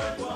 Lord.